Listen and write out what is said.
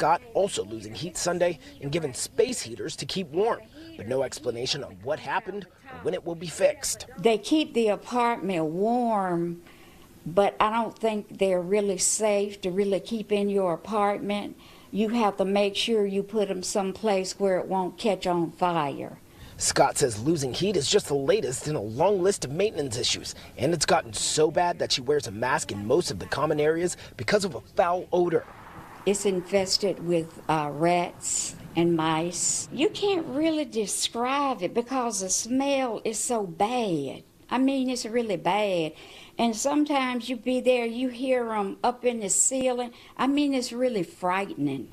Scott also losing heat Sunday and given space heaters to keep warm, but no explanation on what happened or when it will be fixed. They keep the apartment warm, but I don't think they're really safe to really keep in your apartment. You have to make sure you put them someplace where it won't catch on fire. Scott says losing heat is just the latest in a long list of maintenance issues, and it's gotten so bad that she wears a mask in most of the common areas because of a foul odor. It's infested with uh, rats and mice. You can't really describe it because the smell is so bad. I mean, it's really bad. And sometimes you be there, you hear them up in the ceiling. I mean, it's really frightening.